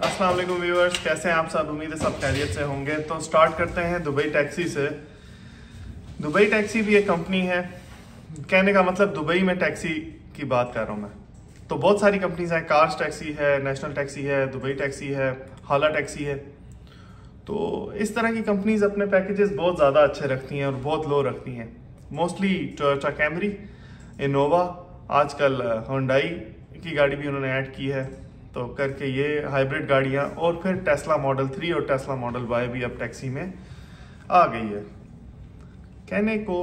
अस्सलाम वालेकुम व्यूअर्स, कैसे हैं आप सब? उम्मीद है सब खैरियत से होंगे। तो स्टार्ट करते हैं दुबई टैक्सी से। दुबई टैक्सी भी एक कंपनी है। कहने का मतलब दुबई में टैक्सी की बात कर रहा हूँ मैं। तो बहुत सारी कंपनीज़ हैं। कार्स टैक्सी है, नेशनल टैक्सी है, दुबई टैक्सी है, हाला टैक्सी है। तो इस तरह की कंपनीज़ अपने पैकेजेस बहुत ज़्यादा अच्छे रखती हैं और बहुत लो रखती हैं। मोस्टली टोयोटा कैमरी इनोवा आजकल होंडाई की गाड़ी भी उन्होंने ऐड की है। तो करके ये हाइब्रिड गाड़ियाँ और फिर टेस्ला मॉडल थ्री और टेस्ला मॉडल वाई भी अब टैक्सी में आ गई है। कहने को,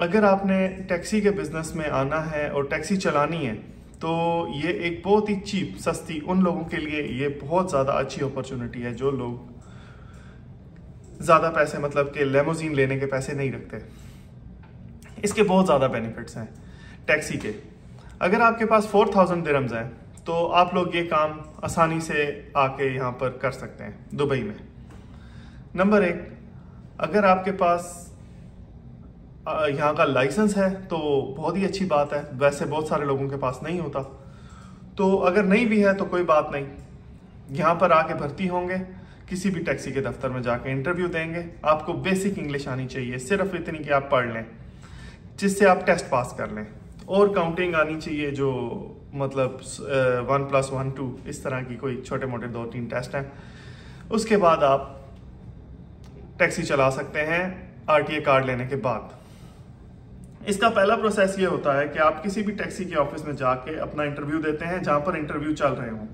अगर आपने टैक्सी के बिज़नेस में आना है और टैक्सी चलानी है तो ये एक बहुत ही चीप सस्ती, उन लोगों के लिए ये बहुत ज़्यादा अच्छी अपॉर्चुनिटी है जो लोग ज़्यादा पैसे मतलब कि लेमोजीन लेने के पैसे नहीं रखते। इसके बहुत ज़्यादा बेनिफिट्स हैं टैक्सी के। अगर आपके पास फोर थाउज़ेंड दिरम्स हैं तो आप लोग ये काम आसानी से आके यहाँ पर कर सकते हैं, दुबई में। नंबर एक, अगर आपके पास यहाँ का लाइसेंस है तो बहुत ही अच्छी बात है। वैसे बहुत सारे लोगों के पास नहीं होता। तो अगर नहीं भी है तो कोई बात नहीं। यहाँ पर आके भर्ती होंगे, किसी भी टैक्सी के दफ्तर में जाके इंटरव्यू देंगे। आपको बेसिक इंग्लिश आनी चाहिए, सिर्फ़ इतनी कि आप पढ़ लें, जिससे आप टेस्ट पास कर लें। और काउंटिंग आनी चाहिए जो मतलब वन प्लस वन टू इस तरह की कोई छोटे मोटे दो तीन टेस्ट हैं। उसके बाद आप टैक्सी चला सकते हैं आरटीए कार्ड लेने के बाद। इसका पहला प्रोसेस ये होता है कि आप किसी भी टैक्सी के ऑफ़िस में जाके अपना इंटरव्यू देते हैं, जहाँ पर इंटरव्यू चल रहे हों।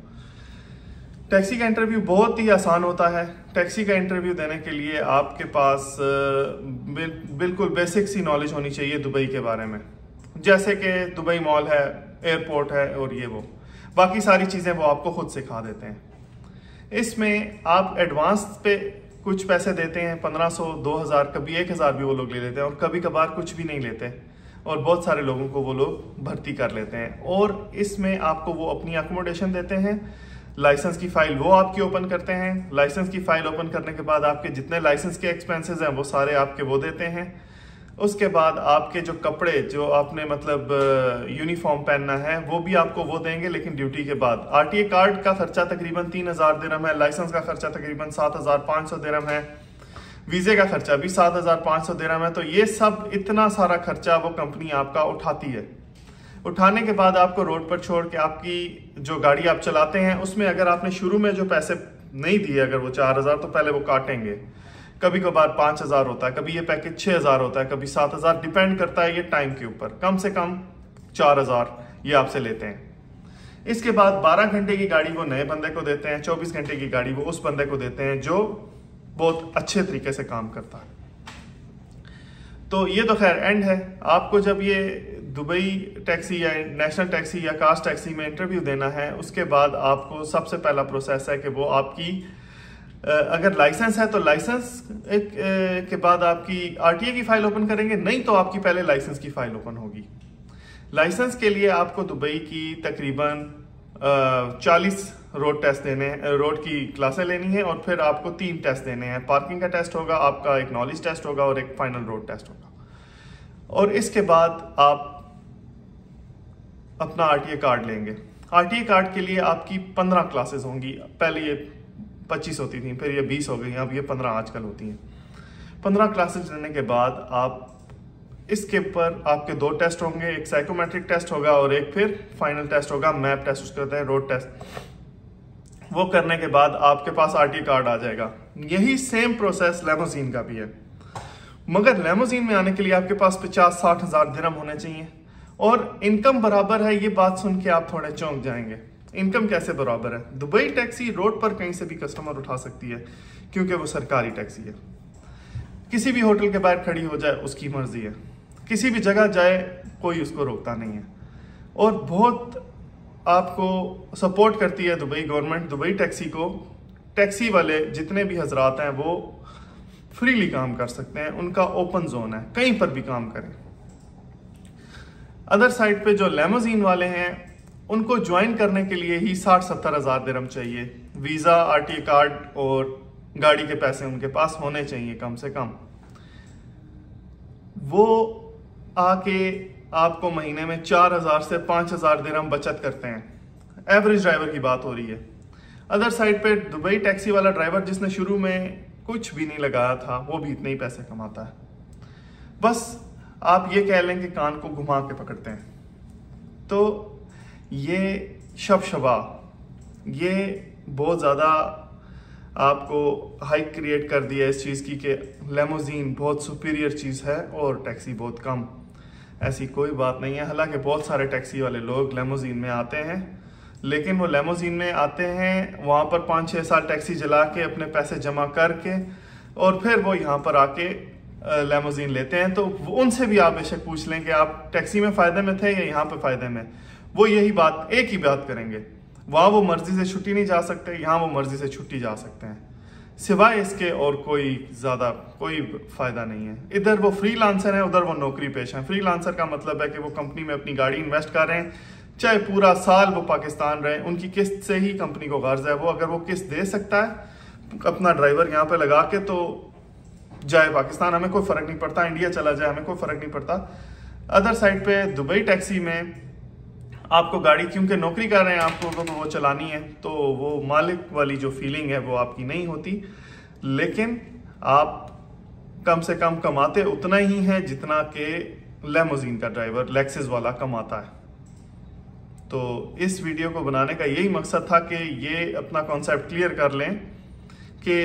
टैक्सी का इंटरव्यू बहुत ही आसान होता है। टैक्सी का इंटरव्यू देने के लिए आपके पास बिल्कुल बेसिक सी नॉलेज होनी चाहिए दुबई के बारे में। जैसे कि दुबई मॉल है एयरपोर्ट है और ये वो। बाकी सारी चीज़ें वो आपको खुद सिखा देते हैं। इसमें आप एडवांस पे कुछ पैसे देते हैं, पंद्रह सौ, दो हज़ार, कभी एक हज़ार भी वो लोग ले लेते हैं और कभी कभार कुछ भी नहीं लेते और बहुत सारे लोगों को वो लोग भर्ती कर लेते हैं। और इसमें आपको वो अपनी अकोमोडेशन देते हैं लाइसेंस की फ़ाइल वो आपकी ओपन करते हैं। लाइसेंस की फ़ाइल ओपन करने के बाद आपके जितने लाइसेंस के एक्सपेंसेस हैं, वो सारे आपके वो देते हैं। उसके बाद आपके जो कपड़े, जो आपने मतलब यूनिफॉर्म पहनना है, वो भी आपको वो देंगे, लेकिन ड्यूटी के बाद। आरटीए कार्ड का खर्चा तकरीबन तीन हज़ार दिरम है लाइसेंस का खर्चा तकरीबन सात हज़ार पाँच सौ दिरम है वीजे का खर्चा भी सात हज़ार पाँच सौ दिरम है तो ये सब इतना सारा खर्चा वो कंपनी आपका उठाती है। उठाने के बाद आपको रोड पर छोड़ के आपकी जो गाड़ी आप चलाते हैं, उसमें अगर आपने शुरू में जो पैसे नहीं दिए, अगर वो चार हज़ार तो पहले वो काटेंगे। कभी कभार पाँच हज़ार होता है, कभी ये पैकेज छह हज़ार होता है, कभी सात हज़ार डिपेंड करता है ये टाइम के ऊपर। कम से कम चार हज़ार ये आपसे लेते हैं। इसके बाद 12 घंटे की गाड़ी वो नए बंदे को देते हैं 24 घंटे की गाड़ी वो उस बंदे को देते हैं जो बहुत अच्छे तरीके से काम करता है। तो ये तो खैर एंड है। आपको जब ये दुबई टैक्सी या नेशनल टैक्सी या कास्ट टैक्सी में इंटरव्यू देना है, उसके बाद आपको सबसे पहला प्रोसेस है कि वो आपकी अगर लाइसेंस है तो लाइसेंस के बाद आपकी आरटीए की फ़ाइल ओपन करेंगे, नहीं तो आपकी पहले लाइसेंस की फ़ाइल ओपन होगी। लाइसेंस के लिए आपको दुबई की तकरीबन चालीस रोड टेस्ट देने रोड की क्लासें लेनी है और फिर आपको तीन टेस्ट देने हैं। पार्किंग का टेस्ट होगा, आपका एक नॉलेज टेस्ट होगा और एक फाइनल रोड टेस्ट होगा। और इसके बाद आप अपना आरटीए कार्ड लेंगे। आरटीए कार्ड के लिए आपकी पंद्रह क्लासेस होंगी। पहले ये पच्चीस होती थी, फिर ये बीस हो गई, अब ये पंद्रह आजकल होती हैं। पंद्रह क्लासेस लेने के बाद आप इसके ऊपर आपके दो टेस्ट होंगे, एक साइकोमेट्रिक टेस्ट होगा और एक फिर फाइनल टेस्ट होगा मैप टेस्ट उसके हैं रोड टेस्ट वो करने के बाद आपके पास आरटी कार्ड आ जाएगा। यही सेम प्रोसेस लेमोजीन का भी है। मगर लेमोजीन में आने के लिए आपके पास पचास, साठ हज़ार दिरम होने चाहिए। और इनकम बराबर है, ये बात सुन के आप थोड़े चौंक जाएँगे। इनकम कैसे बराबर है? दुबई टैक्सी रोड पर कहीं से भी कस्टमर उठा सकती है, क्योंकि वो सरकारी टैक्सी है। किसी भी होटल के बाहर खड़ी हो जाए, उसकी मर्ज़ी है। किसी भी जगह जाए, कोई उसको रोकता नहीं है। और बहुत आपको सपोर्ट करती है दुबई गवर्नमेंट दुबई टैक्सी को। टैक्सी वाले जितने भी हजरात हैं, वो फ्रीली काम कर सकते हैं। उनका ओपन जोन है। कहीं पर भी काम करें। अदर साइड पे जो लेमोजीन वाले हैं उनको ज्वाइन करने के लिए ही साठ सत्तर हज़ार दिरम चाहिए। वीज़ा आरटी कार्ड और गाड़ी के पैसे उनके पास होने चाहिए कम से कम। वो आके आपको महीने में चार हज़ार से पाँच हज़ार दिरम बचत करते हैं। एवरेज ड्राइवर की बात हो रही है। अदर साइड पे दुबई टैक्सी वाला ड्राइवर जिसने शुरू में कुछ भी नहीं लगाया था, वो भी इतने ही पैसे कमाता है। बस आप ये कह लें कि कान को घुमा के पकड़ते हैं। तो ये शब शबा ये बहुत ज़्यादा आपको हाइक क्रिएट कर दिया इस चीज़ की कि लेमोजीन बहुत सुपीरियर चीज़ है और टैक्सी बहुत कम। ऐसी कोई बात नहीं है। हालाँकि बहुत सारे टैक्सी वाले लोग लेमोजीन में आते हैं, लेकिन वो लेमोजीन में आते हैं, वहाँ पर पाँच छः साल टैक्सी जला के अपने पैसे जमा करके और फिर वो यहाँ पर आके लेमोजीन लेते हैं। तो उनसे भी आप बेशक पूछ लें कि आप टैक्सी में फ़ायदे में थे या यहाँ पे फ़ायदे में? वो यही बात, एक ही बात करेंगे। वहाँ वो मर्ज़ी से छुट्टी नहीं जा सकते, यहाँ वो मर्ज़ी से छुट्टी जा सकते हैं। सिवाय इसके और कोई ज़्यादा, कोई फ़ायदा नहीं है। इधर वो फ्री लांसर है, उधर वो नौकरी पेश है। फ्री लांसर का मतलब है कि वो कंपनी में अपनी गाड़ी इन्वेस्ट कर रहे हैं। चाहे पूरा साल वो पाकिस्तान रहे, उनकी किस्त से ही कंपनी को गर्ज है। वो अगर वो किस्त दे सकता है, अपना ड्राइवर यहाँ पे लगा के तो जाए पाकिस्तान। हमें कोई फ़र्क नहीं पड़ता इंडिया चला जाए, हमें कोई फ़र्क नहीं पड़ता। अदर साइड पे दुबई टैक्सी में आपको गाड़ी, क्योंकि नौकरी कर रहे हैं आपको तो वो चलानी है तो वो मालिक वाली जो फीलिंग है, वो आपकी नहीं होती। लेकिन आप कम से कम कमाते उतना ही है जितना के लेमोजीन का ड्राइवर लेक्सिस वाला कमाता है। तो इस वीडियो को बनाने का यही मकसद था कि ये अपना कॉन्सेप्ट क्लियर कर लें कि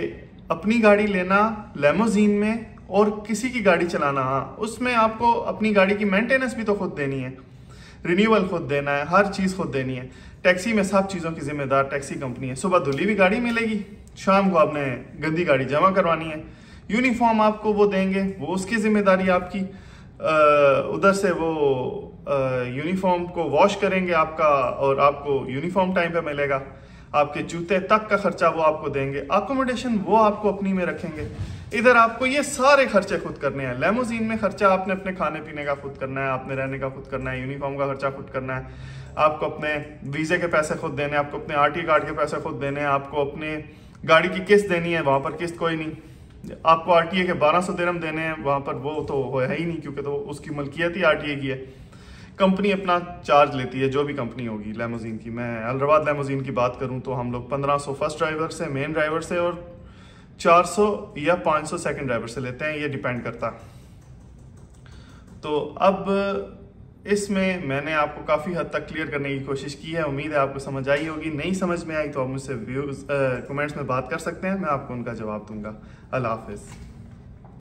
अपनी गाड़ी लेना लेमोजीन में और किसी की गाड़ी चलाना हाँ उसमें आपको अपनी गाड़ी की मेंटेनेंस भी तो खुद देनी है। रिन्यूअल खुद देना है, हर चीज़ खुद देनी है। टैक्सी में सब चीज़ों की जिम्मेदार टैक्सी कंपनी है। सुबह धुली हुई गाड़ी मिलेगी, शाम को आपने गंदी गाड़ी जमा करवानी है। यूनिफॉर्म आपको वो देंगे, वो उसकी ज़िम्मेदारी आपकी। उधर से वो यूनिफॉर्म को वॉश करेंगे आपका और आपको यूनिफॉर्म टाइम पे मिलेगा। आपके जूते तक का खर्चा वो आपको देंगे। अकोमोडेशन वो आपको अपनी में रखेंगे। इधर आपको ये सारे खर्चे खुद करने हैं। लेमोजीन में खर्चा आपने अपने खाने पीने का खुद करना है, आपने रहने का खुद करना है यूनिफॉर्म का खर्चा खुद करना है। आपको अपने वीजे के पैसे खुद देने हैं, आपको अपने आरटीए कार्ड के पैसे खुद देने हैं, आपको अपने गाड़ी की किस्त देनी है, वहाँ पर किस्त कोई नहीं। आपको आरटीए के बारह सौ दिरम देने हैं, वहाँ पर वो तो है ही नहीं, क्योंकि तो उसकी मलकियत ही आरटीए की है। कंपनी अपना चार्ज लेती है, जो भी कंपनी होगी लेमोजीन की। मैं अलराबाद लेमोजीन की बात करूँ तो हम लोग 1500 फ़र्स्ट ड्राइवर से मेन ड्राइवर से और 400 या 500 सेकंड ड्राइवर से लेते हैं, ये डिपेंड करता। तो अब, इसमें मैंने आपको काफ़ी हद तक क्लियर करने की कोशिश की है। उम्मीद है आपको समझ आई होगी। नहीं समझ में आई तो आप मुझसे व्यूज़ कमेंट्स में बात कर सकते हैं। मैं आपको उनका जवाब दूँगा। अल्लाह हाफिज़।